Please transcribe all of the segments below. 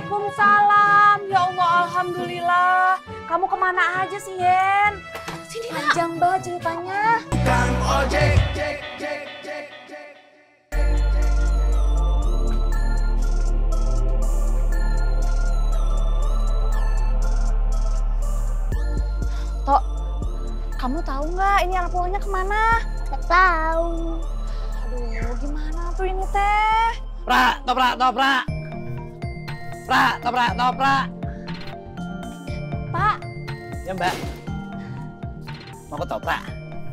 Waalaikumsalam. Ya Allah, Alhamdulillah. Kamu ke mana aja sih, Yen? Sini, Panjang banget ceritanya. Tok, kamu tahu nggak ini arah pulangnya ke mana? Gak tahu. Aduh, gimana tuh ini teh? Prak, toprak, toprak. Prak, toprak, toprak. Pak, Ya mbak. Mau ketoprak?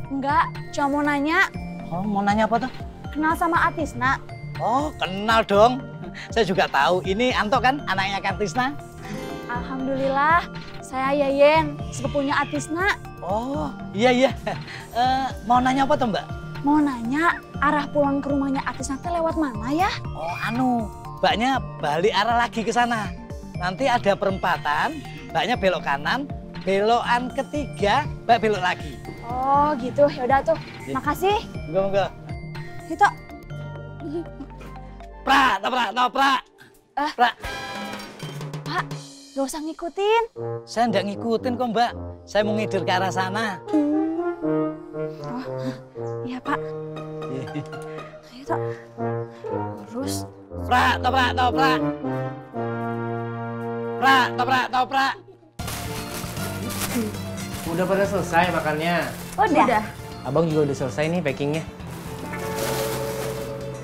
enggak, cuma mau nanya, Oh, mau nanya apa tuh? kenal sama Atisna? Oh, kenal dong. Saya juga tahu. Ini Anto kan anaknya Kang Tisna. Alhamdulillah, saya Yayen, sepupunya Atisna. Oh, iya iya. Eh, mau nanya apa tuh mbak? Mau nanya, arah pulang ke rumahnya Atisna teh lewat mana ya? Oh, anu. Mbaknya balik arah lagi ke sana. Nanti ada perempatan, mbaknya belok kanan, belokan ketiga, mbak belok lagi. Oh gitu, yaudah tuh. Iya. Makasih. Enggak, enggak. Gitu. Prak, toprak, toprak. Ah. Prak. Pak, gak usah ngikutin. Saya nggak ngikutin kok mbak. Saya mau ngider ke arah sana. Oh, iya Pak. Ayo Tok. Terus, Prak, toprak, toprak. Prak, toprak, toprak. Udah pada selesai makannya. Udah. Abang juga udah selesai nih packingnya.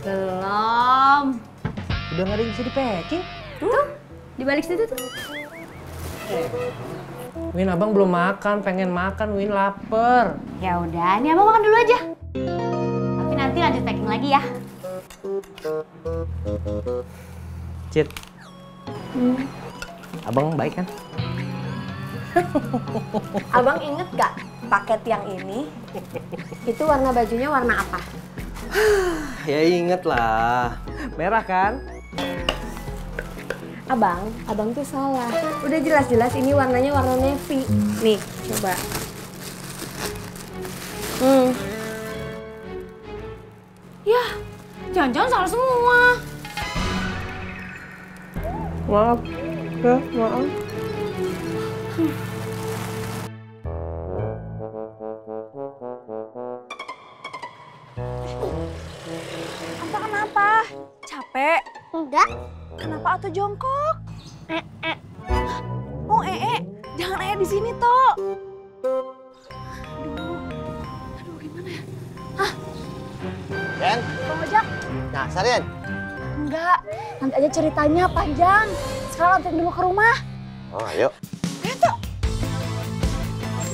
Belum. Udah nggak ada yang bisa di packing. Tuh, di balik situ tuh. Win, abang belum makan, pengen makan. Win, lapar. Ya udah, nih abang makan dulu aja. Tapi nanti lanjut packing lagi ya. Cit. Abang baik kan? Abang inget gak paket yang ini? Itu warna bajunya warna apa? Ya inget lah. Merah kan? Abang, abang tuh salah. Udah jelas-jelas ini warnanya warna navy. Nih, coba. Hmm, Ya, jangan-jangan salah semua. maaf. Ya, maaf. Anta kenapa? Capek? Enggak. Kenapa atuh jongkok? Eh, eh. Oh, eh, eh. Jangan eh di sini, Tok. Aduh. Aduh, gimana ya? Ren, Bang Ojak? nah Sarian. Enggak. Nanti aja ceritanya panjang. Sekarang anterin dulu ke rumah. Oh, ayo. Ayo, Tok.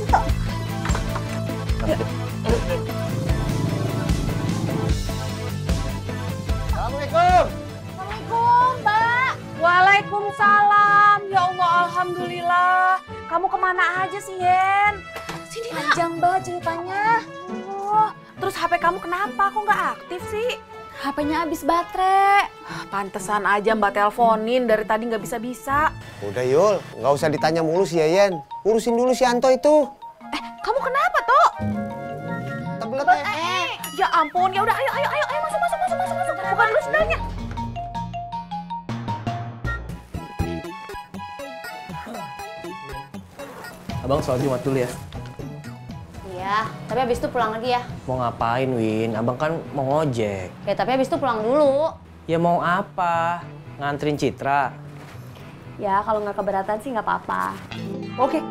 Tok. Assalamualaikum. Assalamualaikum, Mbak. Waalaikumsalam. Ya Allah, Alhamdulillah. Kamu ke mana aja sih, Yen? Sini, Panjang banget ceritanya. Terus HP kamu kenapa? Kok nggak aktif sih? HP-nya habis baterai. Pantesan aja Mbak teleponin dari tadi nggak bisa-bisa. Udah Yul, nggak usah ditanya mulu si Yayan. Urusin dulu si Anto itu. Eh, kamu kenapa, Tok? Tebelet Eh, eh, ya ampun. Ya udah, ayo, ayo, ayo, ayo, masuk, masuk, masuk, masuk, masuk. Bukan dulu sendalnya. Abang sholat Jumat dulu ya. Iya, tapi habis itu pulang lagi ya. Mau ngapain, Win? Abang kan mau ngojek. Ya, tapi habis itu pulang dulu. Ya mau apa? Nganterin Citra. Ya, kalau nggak keberatan sih nggak apa-apa. Oke.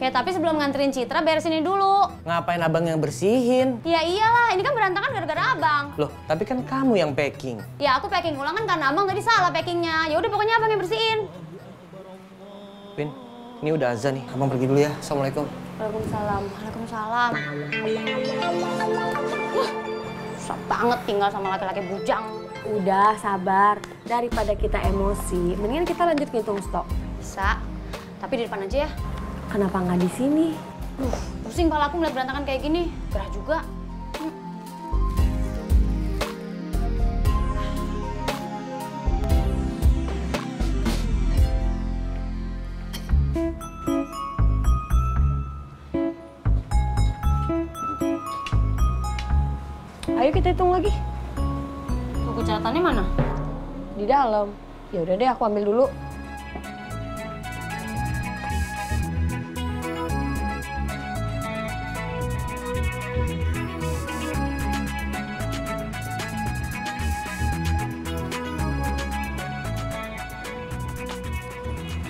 Ya, tapi sebelum nganterin Citra, beresin ini dulu. Ngapain abang yang bersihin? Ya iyalah, ini kan berantakan gara-gara abang. Loh, tapi kan kamu yang packing. Ya aku packing ulang kan karena abang tadi salah packingnya. Ya udah pokoknya abang yang bersihin. Win, ini udah azan nih. Abang pergi dulu ya. Assalamualaikum. Waalaikumsalam. Waalaikumsalam. Wah, susah banget tinggal sama laki-laki bujang. Udah, sabar. Daripada kita emosi, mendingan kita lanjut ngitung stok. Bisa, tapi di depan aja ya. Kenapa nggak di sini? Duh, pusing kepala aku ngeliat berantakan kayak gini. Gerah juga. Ayo kita hitung lagi. Buku catatannya mana? Di dalam. Ya udah deh, aku ambil dulu.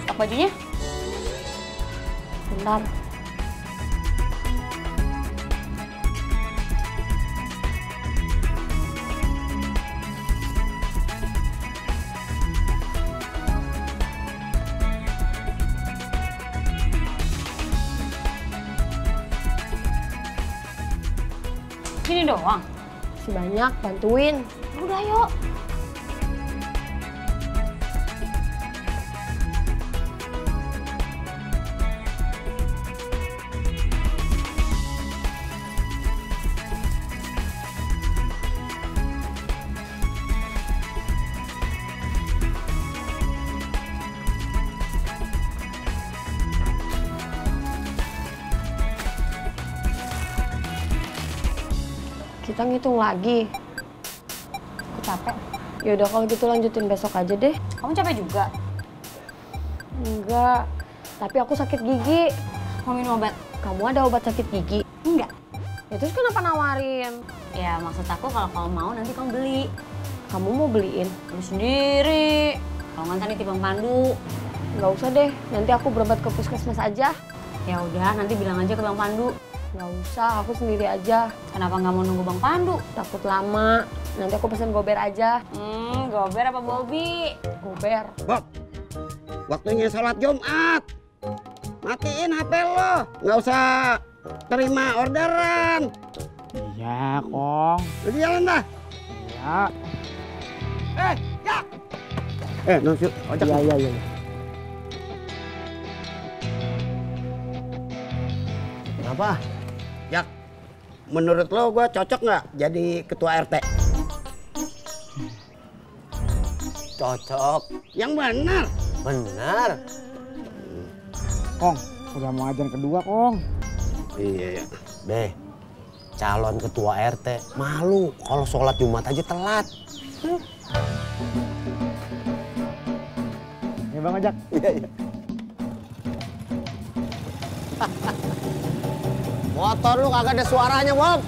Stok bajunya? Bentar. Doang. Si banyak, bantuin. Udah yuk. Kita ngitung lagi. Aku capek. Ya udah kalau gitu lanjutin besok aja deh. Kamu capek juga? Enggak. Tapi aku sakit gigi. Mau minum obat? Kamu ada obat sakit gigi? Enggak. Ya terus kenapa nawarin? Ya maksud aku kalau kamu mau nanti kamu beli. Kamu mau beliin? Beli sendiri. Kalau nggak nanti Bang Pandu. Nggak usah deh, nanti aku berobat ke puskesmas aja. Ya udah, nanti bilang aja ke Bang Pandu. Nggak usah, aku sendiri aja. Kenapa nggak mau nunggu Bang Pandu? Takut lama. Nanti aku pesen gober aja. Hmm, Gober apa Bobby? Gober. Bob, waktunya sholat Jumat. Matiin HP lo, nggak usah terima orderan. Iya, Kong. Udah jalan dah. Iya. Eh, ya. Eh, nusuk, ojek. Iya, iya, iya. Kenapa? Jak, menurut lo gue cocok nggak jadi ketua RT? Cocok. Yang benar. Benar. Kong, udah mau ajan kedua, Kong. Iya, ya. Deh, calon ketua RT malu kalau sholat Jumat aja telat. Ya, Bang Ajak. Iya, iya. Motor lu kagak ada suaranya, Bob.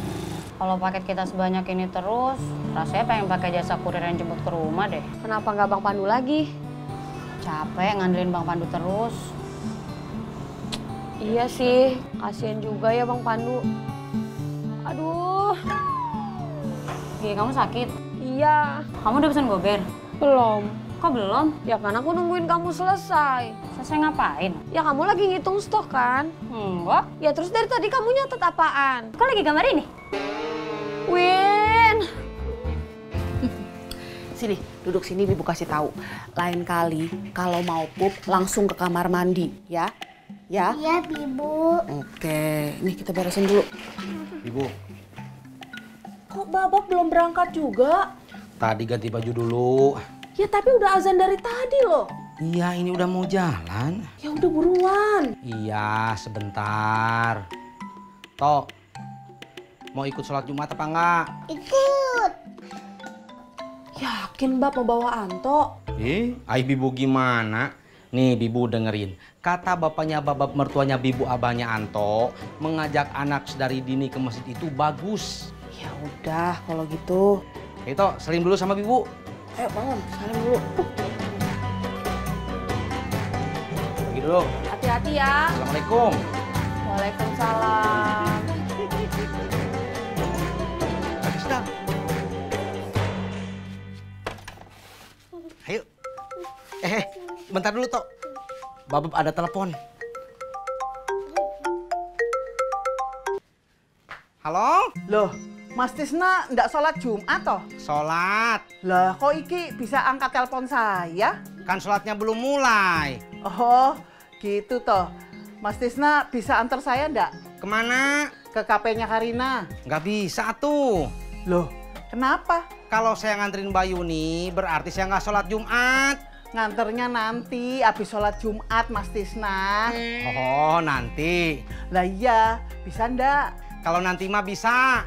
Kalau paket kita sebanyak ini terus, rasanya pengen pakai jasa kurir yang jemput ke rumah deh. Kenapa nggak Bang Pandu lagi? Capek ngandelin Bang Pandu terus. Iya sih, kasihan juga ya Bang Pandu. Aduh, Gigi kamu sakit? iya. Kamu udah pesan gober? Belum. Kok belum? Ya kan aku nungguin kamu selesai. Selesai ngapain? Ya kamu lagi ngitung stok kan? Enggak. Ya terus dari tadi kamu nyatet apaan? Kok lagi gambar ini? Win. Sini, duduk sini Bibu kasih tahu. Lain kali kalau mau pup langsung ke kamar mandi, ya? Ya? Iya, Bibu. Oke, nih kita beresin dulu. Ibu, Kok babak belum berangkat juga? tadi ganti baju dulu. Ya tapi udah azan dari tadi loh. Iya, ini udah mau jalan. Ya udah buruan. Iya, sebentar. Tok, mau ikut sholat Jumat apa enggak? Ikut. Yakin Mbak mau bawa Anto? Eh, ay Bibu gimana? Nih Bibu dengerin. Kata bapaknya babab mertuanya Bibu abahnya Anto, mengajak anak sedari dini ke masjid itu bagus. Ya udah, kalau gitu. Itu salim dulu sama Bibu. Ayo bangun, salim dulu. Dulu. Hati-hati ya. Assalamualaikum. Waalaikumsalam. Bagus dah. Ayo. Eh, eh, bentar dulu, Tok. Babab ada telepon. Halo? Loh, Mas Tisna ndak sholat Jumat toh? Sholat. Lah, kok iki bisa angkat telepon saya? Kan sholatnya belum mulai. Oh, gitu toh. Mas Tisna bisa antar saya ndak? Ke mana? Ke KP-nya Karina. Nggak bisa tuh. Loh, kenapa? Kalau saya nganterin Bayu nih, berarti saya nggak sholat Jumat. Nganternya nanti habis sholat Jumat, Mas Tisna. Oh, nanti. Lah iya, bisa ndak? Kalau nanti mah bisa.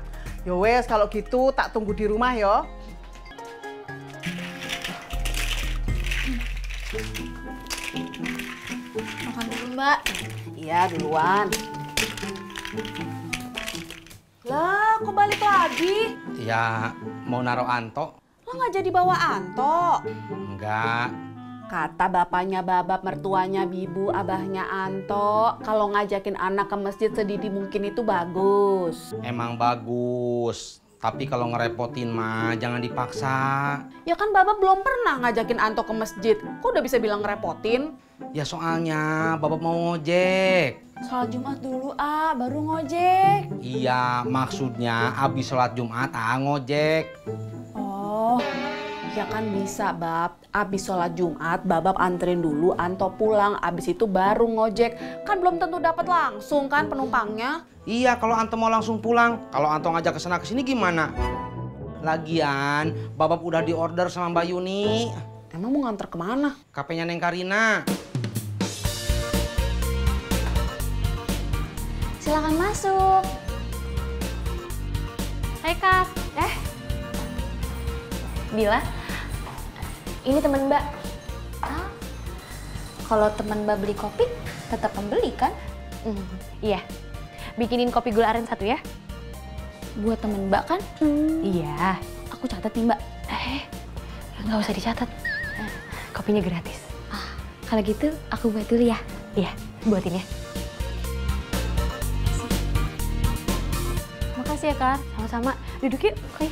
Yo wes, kalau gitu tak tunggu di rumah yo. Mbak. Iya, duluan. Lah, kok balik lagi? Ya, mau naruh Anto? Lo nggak jadi bawa Anto? Enggak. Kata bapaknya babab, mertuanya bibu, abahnya Anto, kalau ngajakin anak ke masjid sedini mungkin itu bagus. Emang bagus. Tapi kalau ngerepotin mah jangan dipaksa. Ya kan babab belum pernah ngajakin Anto ke masjid. Kok udah bisa bilang ngerepotin? Ya soalnya babab mau ngojek. Sholat Jumat dulu, ah, baru ngojek. Iya, maksudnya abis sholat Jumat ah ngojek. Oh, ya kan bisa bab. Abis sholat Jumat, babab anterin dulu Anto pulang. Abis itu baru ngojek. Kan belum tentu dapat langsung kan penumpangnya. Iya, kalau Anto mau langsung pulang. Kalau Anto ngajak ke sana ke sini gimana? Lagian, babab udah diorder sama Mbak Yuni. Emang mau nganter ke mana? Kapenya Neng Karina. Silakan masuk. Hai Kak. Eh. Bila. Ini teman Mbak. Ah. Kalau teman Mbak beli kopi, tetap pembeli kan? Hmm, iya. Bikinin kopi gula aren satu ya. Buat temen Mbak kan? Iya. Aku catat nih Mbak. Eh, nggak usah dicatat. Eh, Kopinya gratis. Kalau gitu aku buat dulu ya. Iya, buatin ya. Makasih ya Kak. Sama-sama. Duduk yuk, Kak.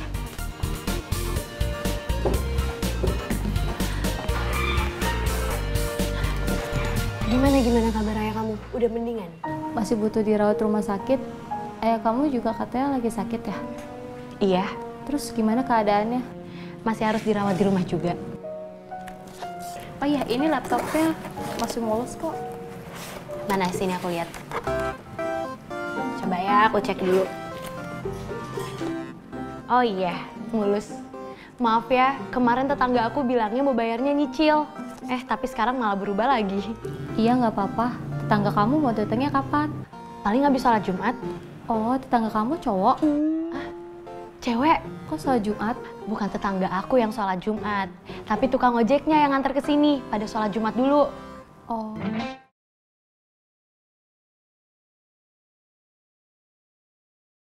Gimana gimana kabar ayah kamu? Udah mendingan? Masih butuh dirawat rumah sakit. Ayah kamu juga katanya lagi sakit ya? Iya. Terus gimana keadaannya? Masih harus dirawat di rumah juga. Oh iya, ini laptopnya masih mulus kok. Mana sini aku lihat. Coba ya, aku cek dulu. Oh iya, mulus. Maaf ya, kemarin tetangga aku bilangnya mau bayarnya nyicil. Eh, tapi sekarang malah berubah lagi. Iya, nggak apa-apa. Tetangga kamu mau datangnya kapan? Paling habis sholat Jumat. Oh, tetangga kamu cowok? Ah, cewek. Kok sholat Jumat? Bukan tetangga aku yang sholat Jumat. Tapi tukang ojeknya yang nganter ke sini pada sholat Jumat dulu. Oh.